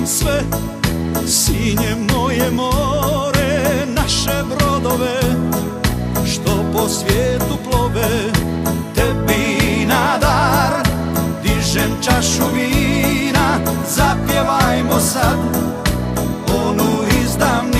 im sve Sinje moje more Naše brodove Što po svijetu plove Tebi na dar. Dižem čašu vina Zapjevajmo sad Onu izdavni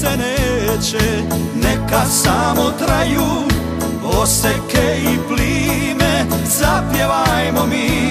se neće Neka samo traju oseke i plime. Zapjevajmo mi